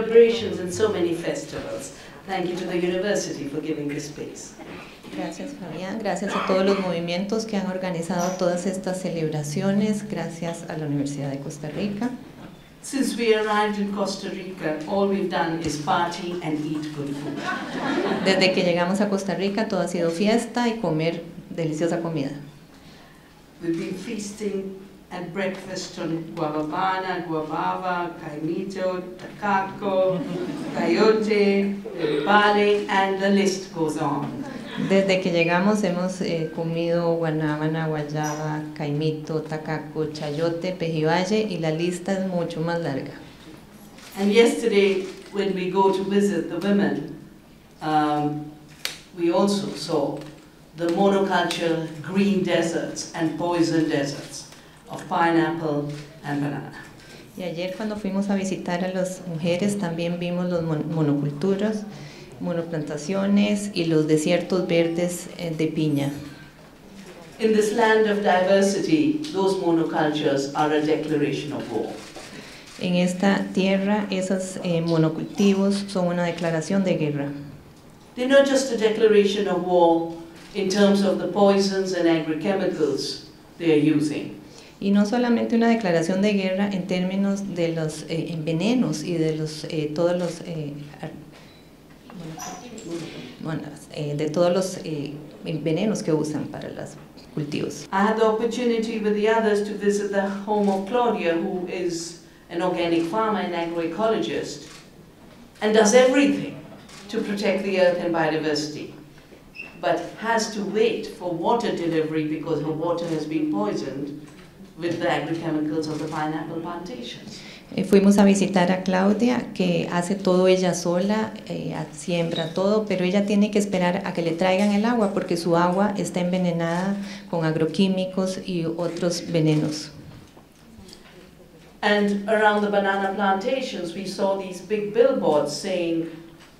celebrations and so many festivals. Thank you to the university for giving this space. Gracias Fabián, gracias a todos los movimientos que han organizado todas estas celebraciones, gracias a la Universidad de Costa Rica. Since we arrived in Costa Rica, all we've done is party and eat good food. Desde que llegamos a Costa Rica todo ha sido fiesta y comer deliciosa comida. We've been feasting at breakfast on guavabana, guavava, caimito, tacaco, coyote, bale, and the list goes on. Desde que llegamos hemos eh, comido guanábana, guayaba, caimito, tacaco, chayote, pejibaye y la lista es mucho más larga. And yesterday, when we go to visit the women, um, we also saw the monoculture green deserts and poison deserts of pineapple and banana. Y ayer cuando fuimos a visitar a las mujeres también vimos los mon monoculturas monoplantaciones y los desiertos verdes eh, de piña. In this land of diversity, those monocultures are a declaration of war. En esta tierra, esos eh, monocultivos son una declaración de guerra. They're not just a declaration of war in terms of the poisons and agrochemicals they are using. Y no solamente una declaración de guerra en términos de los eh, venenos y de los, eh, todos los eh, bueno, eh, de todos los eh, que usan para los cultivos. I had the opportunity with the others to visit the home of Claudia, who is an organic farmer and agroecologist, and does everything to protect the earth and biodiversity, but has to wait for water delivery because her water has been poisoned with the agrochemicals of the pineapple plantations. Eh, fuimos a visitar a Claudia, que hace todo ella sola, eh, siembra todo, pero ella tiene que esperar a que le traigan el agua porque su agua está envenenada con agroquímicos y otros venenos. And around the banana plantations, we saw these big billboards saying,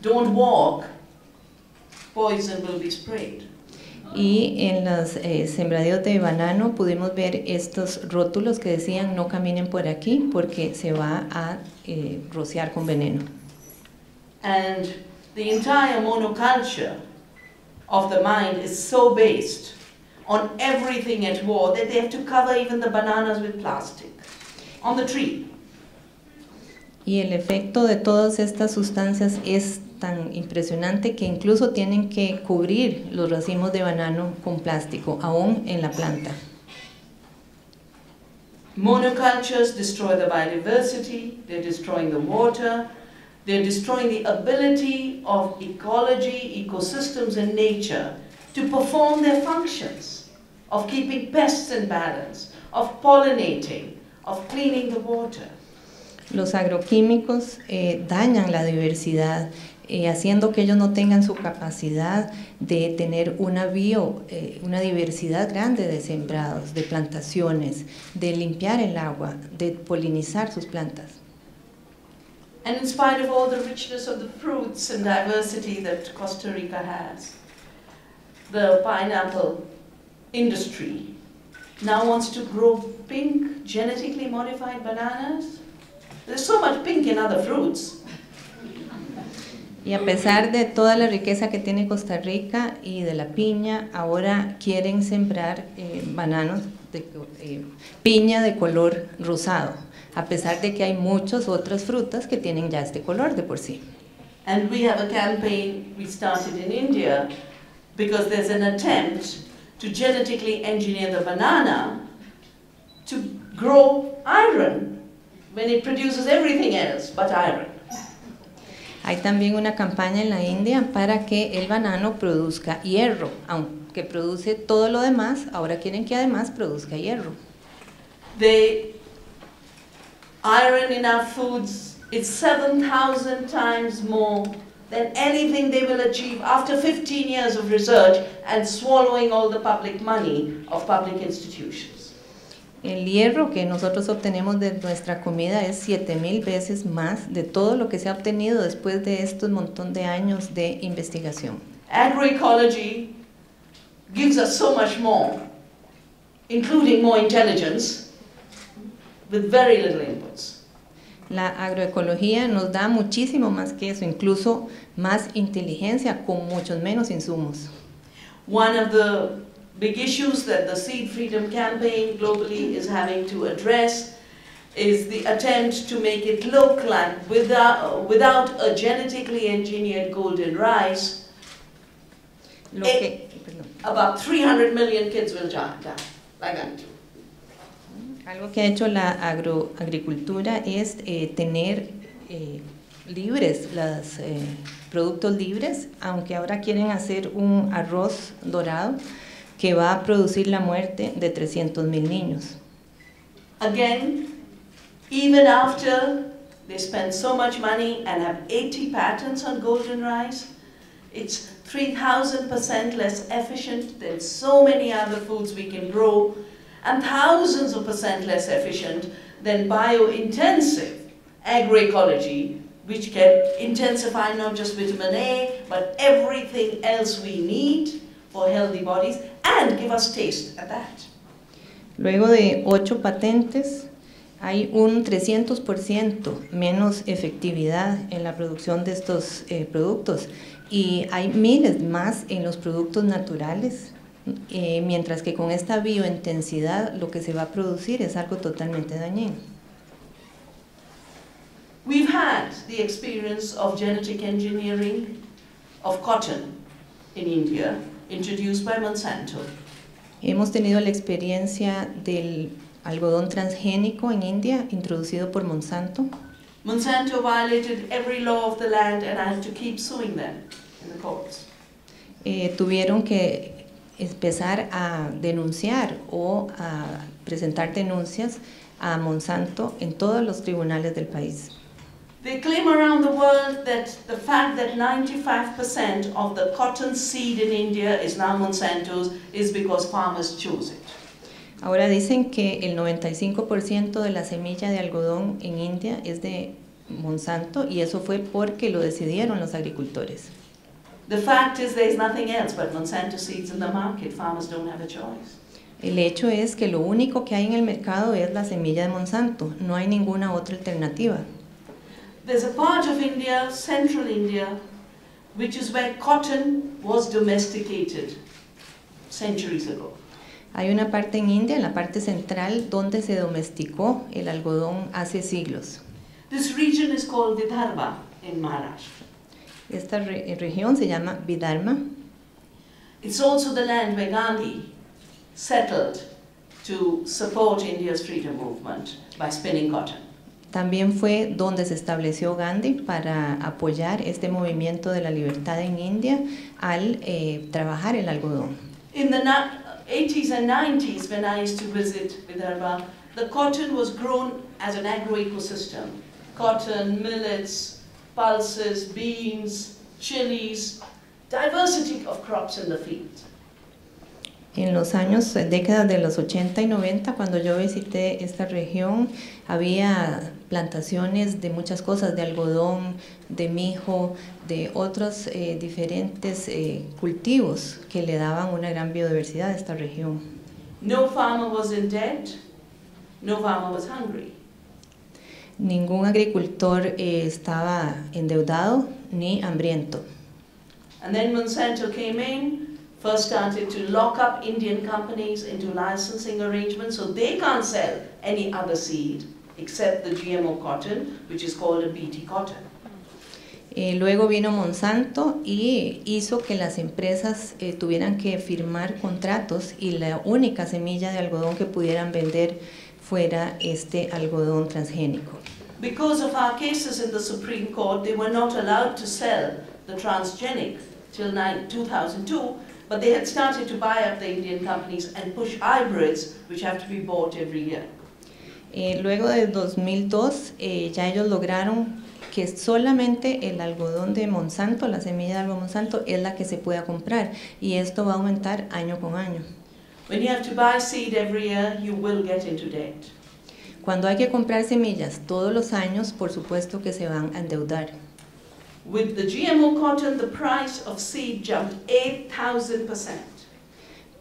don't walk, poison will be sprayed. Y en los eh, sembradíos de banano pudimos ver estos rótulos que decían no caminen por aquí porque se va a eh, rociar con veneno. And the entire monoculture of the mind is so based on everything at war that they have to cover even the bananas with plastic on the tree. Y el efecto de todas estas sustancias es tan impresionante que incluso tienen que cubrir los racimos de banano con plástico, aún en la planta. Monocultures destroy the biodiversity, they're destroying the water, they're destroying the ability of ecology, ecosystems and nature to perform their functions of keeping pests in balance, of pollinating, of cleaning the water. Los agroquímicos eh, dañan la diversidad eh, haciendo que ellos no tengan su capacidad de tener una bio, eh, una diversidad grande de sembrados, de plantaciones, de limpiar el agua, de polinizar sus plantas. And in spite of all the richness of the fruits and diversity that Costa Rica has, the pineapple industry now wants to grow pink, genetically modified bananas. There's so much pink in other fruits. Y a pesar de toda la riqueza que tiene Costa Rica y de la piña, ahora quieren sembrar eh, bananos de eh, piña de color rosado, a pesar de que hay muchas otras frutas que tienen ya este color de por sí. And we have a campaign we started in India because there's an attempt to genetically engineer the banana to grow iron when it produces everything else but iron. Hay también una campaña en la India para que el banano produzca hierro, aunque produce todo lo demás, ahora quieren que además produzca hierro. The iron in our foods is 7,000 times more than anything they will achieve after 15 years of research and swallowing all the public money of public institutions. El hierro que nosotros obtenemos de nuestra comida es 7000 veces más de todo lo que se ha obtenido después de estos montón de años de investigación. Agroecology gives us so much more, including more intelligence, with very little inputs. La agroecología nos da muchísimo más que eso, incluso más inteligencia con muchos menos insumos. One of the big issues that the Seed Freedom Campaign globally is having to address is the attempt to make it look like without, without a genetically engineered golden rice, Eh, about 300 million kids will die. like that. Algo que ha hecho la agro- agricultura es eh, tener eh, libres los eh, productos libres, aunque ahora quieren hacer un arroz dorado que va a producir la muerte de 300 niños. Again, even after they spend so much money and have 80 patents on golden rice, it's 3,000% less efficient than so many other foods we can grow, and thousands of percent less efficient than bio-intensive agroecology, which can intensify not just vitamin A, but everything else we need for healthy bodies, and give us taste at that. Luego de ocho patentes, hay un 300% menos efectividad en la producción de estos eh, productos y hay miles más en los productos naturales, eh, mientras que con esta biointensidad lo que se va a producir es algo totalmente dañino. We've had the experience of genetic engineering of cotton in India, introduced by Monsanto. Hemos tenido la experiencia del algodón transgénico en India, introducido por Monsanto. Monsanto violated every law of the land, and I had to keep suing them in the courts. Eh, tuvieron que empezar a denunciar o a presentar denuncias a Monsanto en todos los tribunales del país. They claim around the world that the fact that 95% of the cotton seed in India is now Monsanto's is because farmers chose it. Ahora dicen que el 95% de la semilla de algodón en India es de Monsanto y eso fue porque lo decidieron los agricultores. The fact is, there's nothing else but Monsanto seeds in the market. Farmers don't have a choice. El hecho es que lo único que hay en el mercado es la semilla de Monsanto, no hay ninguna otra alternativa. There's a part of India, central India, which is where cotton was domesticated centuries ago. Hay una parte en India, en la parte central, donde se domesticó el algodón hace siglos. This region is called Vidarbha in Maharashtra. Esta re- región se llama Vidharma. It's also the land where Gandhi settled to support India's freedom movement by spinning cotton. También fue donde se estableció Gandhi para apoyar este movimiento de la libertad en India al eh, trabajar el algodón. In the na- 80s and 90s, when I used to visit Vidarbha, the cotton was grown as an agroecosystem. Cotton, millets, pulses, beans, chilies, diversity of crops in the field. En los años, eh, décadas de los 80 y 90, cuando yo visité esta región, había plantaciones de muchas cosas, de algodón, de mijo, de otros eh, diferentes eh, cultivos que le daban una gran biodiversidad a esta región. No farmer was in debt, no farmer was hungry. Ningún agricultor eh, estaba endeudado ni hambriento. And then Monsanto came in, first started to lock up Indian companies into licensing arrangements so they can't sell any other seed except the GMO cotton, which is called a BT cotton. Eh, luego vino Monsanto y hizo que las empresas eh, tuvieran que firmar contratos y la única semilla de algodón que pudieran vender fuera este algodón transgénico. Because of our cases in the Supreme Court, they were not allowed to sell the transgenic till 2002, but they had started to buy up the Indian companies and push hybrids, which have to be bought every year. Eh, luego de 2002 eh, ya ellos lograron que solamente el algodón de Monsanto, la semilla de algodón Monsanto, es la que se pueda comprar y esto va a aumentar año con año. When you have to buy seed every year, you will get into debt. Cuando hay que comprar semillas todos los años, por supuesto que se van a endeudar. With the GMO cotton, the price of seed jumped 8,000%.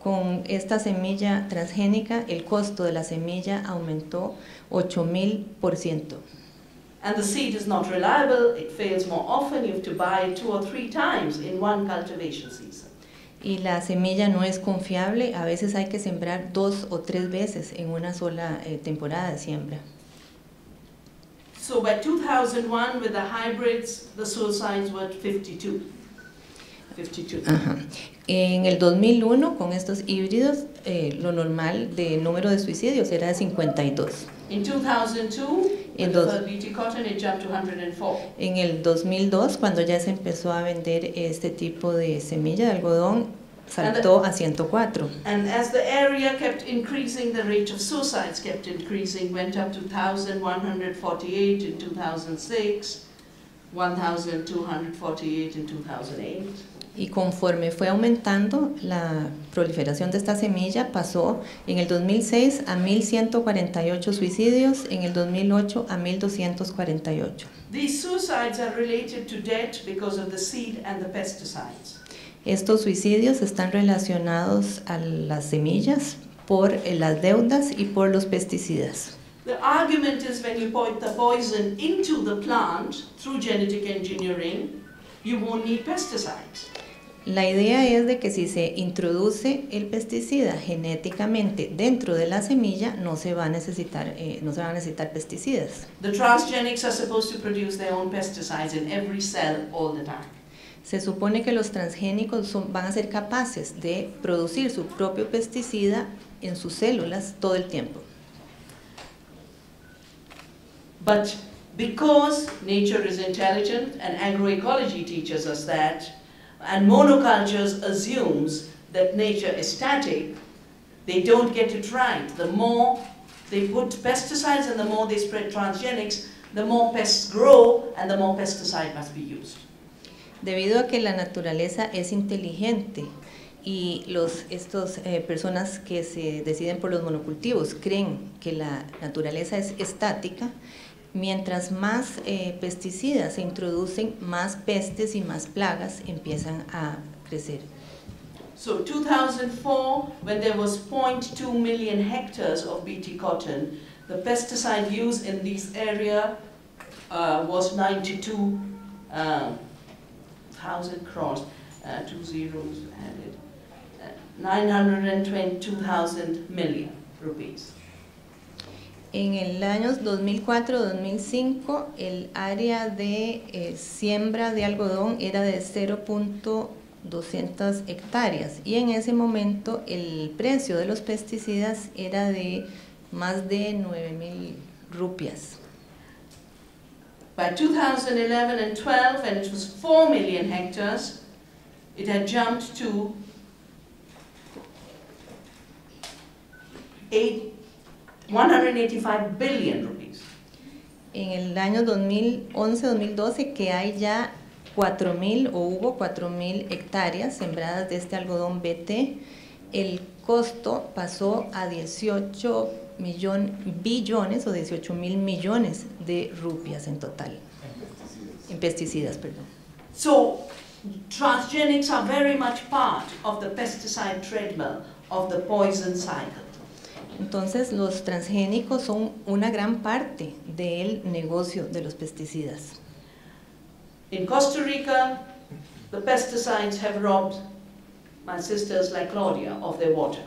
Con esta semilla transgénica, el costo de la semilla aumentó 8000%. And the seed is not reliable, it fails more often, you have to buy it two or three times in one cultivation season. Y la semilla no es confiable, a veces hay que sembrar dos o tres veces en una sola eh, temporada de siembra. So by 2001, with the hybrids, the suicides were 52. 52. Ajá. En el 2001, con estos híbridos, eh, lo normal de número de suicidios era de 52. In 2002, In with those- the BT cotton, it jumped to 104. En el 2002, cuando ya se empezó a vender este tipo de semilla de algodón, saltó a 104. And as the area kept increasing, the rate of suicides kept increasing, went up to 1,148 in 2006, 1,248 in 2008. Y conforme fue aumentando la proliferación de esta semilla, pasó en el 2006 a 1.148 suicidios, en el 2008 a 1.248. These suicides are related to debt because of the seed and the pesticides. Estos suicidios están relacionados a las semillas por eh, las deudas y por los pesticidas. The argument is when you put the poison into the plant through genetic engineering, you won't need pesticides. La idea es de que si se introduce el pesticida genéticamente dentro de la semilla, no se va a necesitar, eh, no se van a necesitar pesticidas. The transgenics are supposed to produce their own pesticides in every cell all the time. Se supone que los transgénicos son- van a ser capaces de producir su propio pesticida en sus células todo el tiempo. But because nature is intelligent and agroecology teaches us that, and monocultures assumes that nature is static, they don't get it right. The more they put pesticides and the more they spread transgenics, the more pests grow and the more pesticide must be used. Debido a que la naturaleza es inteligente y los, estos eh, personas que se deciden por los monocultivos creen que la naturaleza es estática, mientras más eh, pesticidas introducen, más pestes y más plagas empiezan a crecer. So 2004, when there was 0.2 million hectares of BT cotton, the pesticide use in this area uh, was 92 uh, crores, uh, uh, 922,000 million rupees. En el año 2004-2005 el área de eh, siembra de algodón era de 0.200 hectáreas y en ese momento el precio de los pesticidas era de más de 9 mil rupias. By 2011 and 12, when it was 4 million hectares, it had jumped to eight, 185 billion rupees. En el año 2011-2012 que hay ya 4.000 o hubo 4.000 hectáreas sembradas de este algodón BT, el costo pasó a 18 millón, billones o 18 mil millones de rupias en total. En pesticidas, perdón. So, transgenics are very much part of the pesticide treadmill of the poison cycle. Entonces, los transgénicos son una gran parte del negocio de los pesticidas. In Costa Rica, the pesticides have robbed my sisters like Claudia of their water.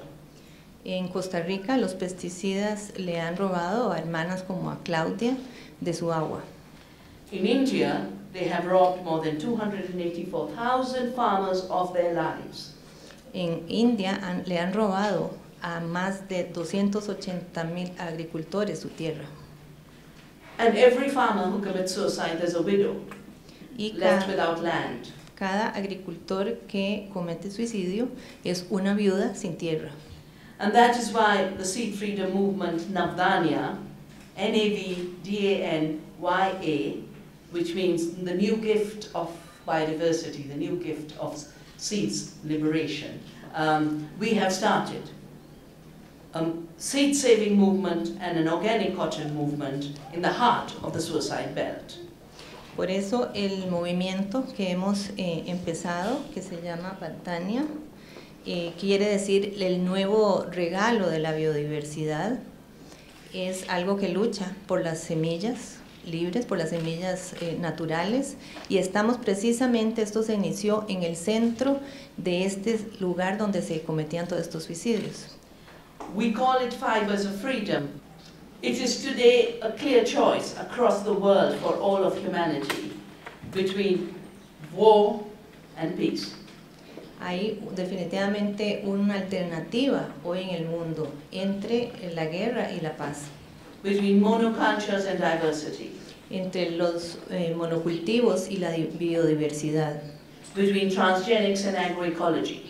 En Costa Rica, los pesticidas le han robado a hermanas como a Claudia de su agua. In India, they have robbed more than 284,000 farmers of their lives. En India han- le han robado a más de 280 mil agricultores su tierra. And every farmer who commits suicide is a widow, Y left without land. cada agricultor que comete suicidio es una viuda sin tierra. And that is why the Seed Freedom Movement, Navdanya, N-A-V-D-A-N-Y-A, which means the new gift of biodiversity, the new gift of seeds liberation, um, we have started a seed-saving movement and an organic cotton movement in the heart of the suicide belt. Por eso el movimiento que hemos eh, empezado, que se llama Pantania, eh, quiere decir el nuevo regalo de la biodiversidad, es algo que lucha por las semillas, libres, por las semillas eh, naturales y estamos precisamente, esto se inició en el centro de este lugar donde se cometían todos estos suicidios. We call it fibers of freedom. It is today a clear choice across the world for all of humanity between war and peace. Hay definitivamente una alternativa hoy en el mundo entre la guerra y la paz, between monocultures and diversity, entre los eh, monocultivos y la di- biodiversidad, between transgenics and agroecology,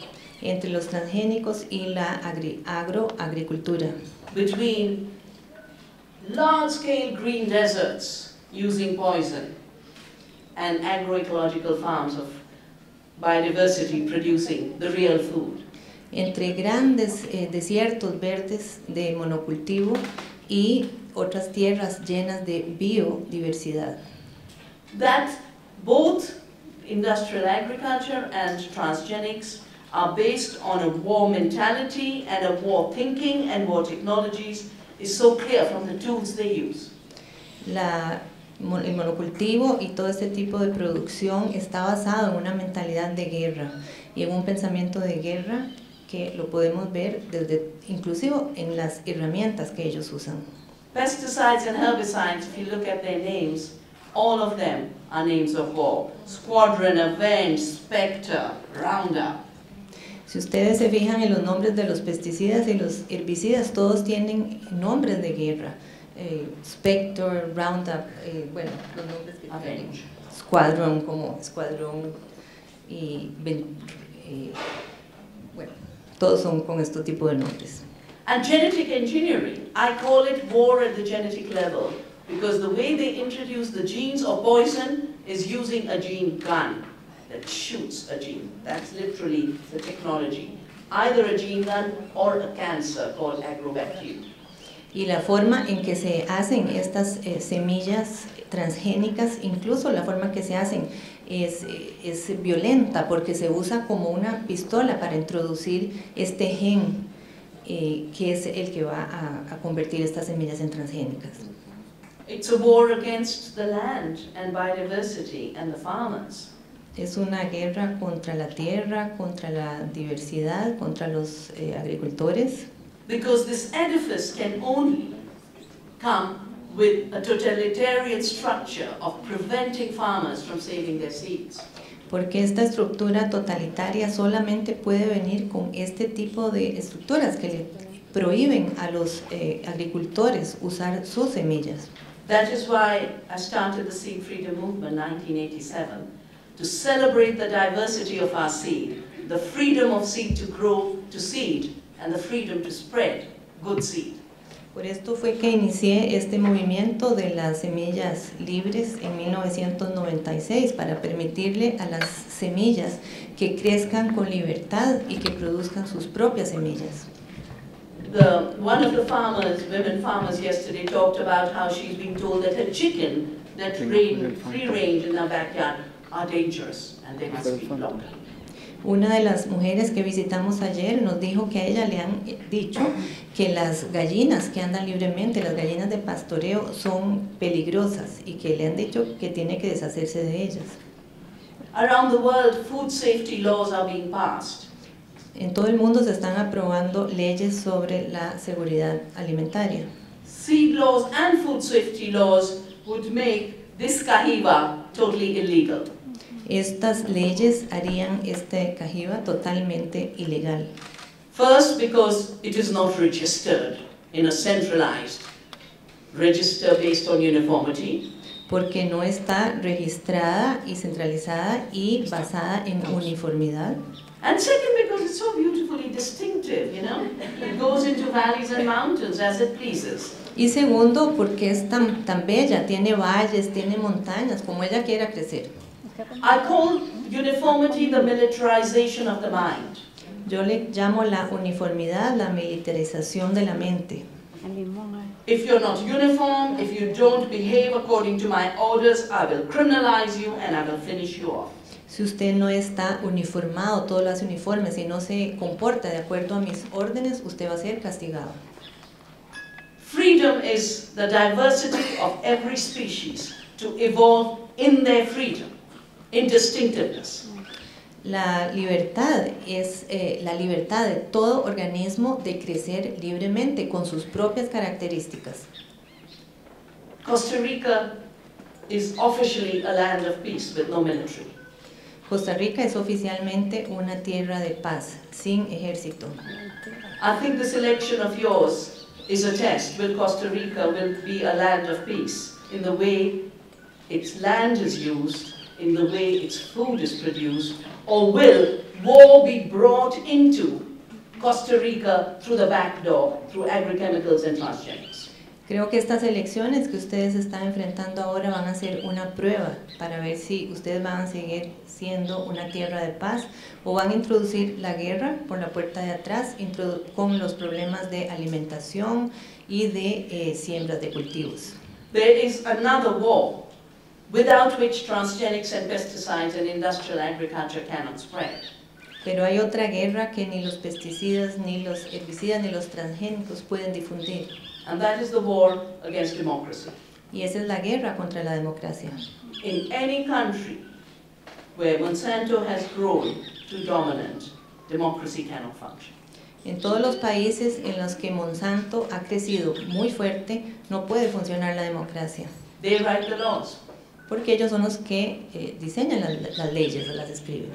entre los transgénicos y la agri- agroagricultura, between large-scale green deserts using poison and agroecological farms of biodiversity producing the real food. entre grandes eh, desiertos verdes de monocultivo y otras tierras llenas de biodiversidad. That both industrial agriculture and transgenics are based on a war mentality and a war thinking and war technologies is so clear from the tools they use. La, el monocultivo y todo este tipo de producción está basado en una mentalidad de guerra y en un pensamiento de guerra que lo podemos ver desde inclusive en las herramientas que ellos usan. Pesticides and herbicides, if you look at their names, all of them are names of war. Squadron, Avenge, Spectre, Roundup. Si ustedes se fijan en los nombres de los pesticidas y los herbicidas, todos tienen nombres de guerra. Eh, Spectre, Roundup, eh, bueno, los nombres que tienen. Squadron como escuadrón y eh, bueno, todos son con este tipo de nombres. And genetic engineering, I call it war at the genetic level because the way they introduce the genes or poison is using a gene gun that shoots a gene. That's literally the technology. Either a gene gun or a cancer called agrobacterium. Y la forma en que se hacen estas eh, semillas transgénicas, incluso la forma que se hacen es, eh, es violenta porque se usa como una pistola para introducir este gen eh, que es el que va a, a convertir estas semillas en transgénicas. It's a war against the land and biodiversity and the farmers. Es una guerra contra la tierra, contra la diversidad, contra los eh, agricultores, Because this edifice can only come with a totalitarian structure of preventing farmers from saving their seeds. porque esta estructura totalitaria solamente puede venir con este tipo de estructuras que le prohíben a los eh, agricultores usar sus semillas. That is why I started the Seed Freedom Movement in 1987 to celebrate the diversity of our seed, the freedom of seed to grow to seed, and the freedom to spread good seed. Por esto fue que inicié este movimiento de las semillas libres en 1996 para permitirle a las semillas que crezcan con libertad y que produzcan sus propias semillas. The, one of the farmers, women farmers yesterday talked about how she's been told that her chicken that rain, free range in her backyard are dangerous and they must be blocked. Una de las mujeres que visitamos ayer nos dijo que a ella le han dicho que las gallinas que andan libremente, las gallinas de pastoreo, son peligrosas y que le han dicho que tiene que deshacerse de ellas. Around the world, food safety laws are being passed. En todo el mundo se están aprobando leyes sobre la seguridad alimentaria. Seed laws and food safety laws would make this kahiva totally illegal. Estas leyes harían este cajiva totalmente ilegal. First, because it is not registered in a centralized register based on uniformity. porque no está registrada y centralizada y basada en uniformidad. And second, because it's so beautifully distinctive, you know? It goes into valleys and mountains as it pleases. Y segundo, porque es tan, tan bella, tiene valles, tiene montañas, como ella quiera crecer. I call uniformity the militarization of the mind. Yo le llamo la uniformidad, la militarización de la mente. If you're not uniform, if you don't behave according to my orders, I will criminalize you and I will finish you off. Si usted no está uniformado, todo lo hace uniforme, si no se comporta de acuerdo a mis órdenes, usted va a ser castigado. Freedom is the diversity of every species to evolve in their freedom, in distinctiveness. La libertad es eh, la libertad de todo organismo de crecer libremente con sus propias características. Costa Rica is officially a land of peace with no military. Costa Rica es oficialmente una tierra de paz, sin ejército. I think this election of yours is a test. Will Costa Rica will be a land of peace in the way its land is used, in the way its food is produced, or will war be brought into Costa Rica through the back door, through agrochemicals and transgenics? Creo que estas elecciones que ustedes están enfrentando ahora van a ser una prueba para ver si ustedes van a seguir siendo una tierra de paz o van a introducir la guerra por la puerta de atrás con los problemas de alimentación y de eh, siembras de cultivos. There is another war without which transgenics and pesticides and industrial agriculture cannot spread. Pero hay otra guerra que ni los pesticidas, ni los herbicidas, ni los transgénicos pueden difundir. And that is the war against democracy. Y esa es la guerra contra la democracia. In any country where Monsanto has grown to dominant, democracy cannot function. En todos los países en los que Monsanto ha crecido muy fuerte, no puede funcionar la democracia, They write the laws. Porque ellos son los que eh, diseñan las, las leyes las escriben.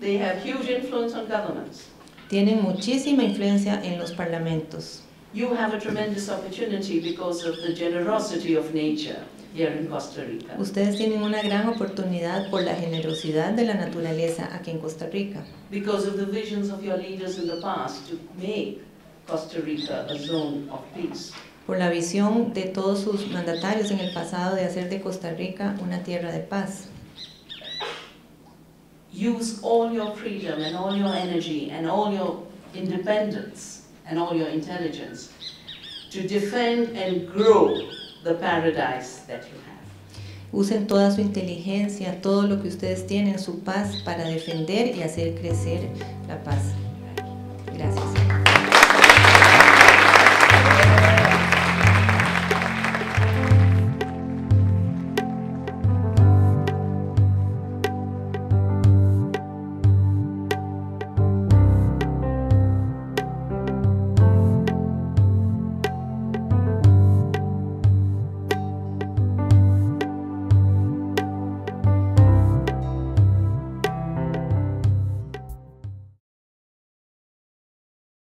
They have huge influence on governments. Tienen muchísima influencia en los parlamentos. You have a tremendous opportunity because of the generosity of nature here in Costa Rica. Ustedes tienen una gran oportunidad por la generosidad de la naturaleza aquí en Costa Rica, because of the visions of your leaders in the past to make Costa Rica a zone of peace. Por la visión de todos sus mandatarios en el pasado de hacer de Costa Rica una tierra de paz. Use all your freedom and all your energy and all your independence and all your intelligence to defend and grow the paradise that you have. Usen toda su inteligencia, todo lo que ustedes tienen, su paz, para defender y hacer crecer la paz. Gracias.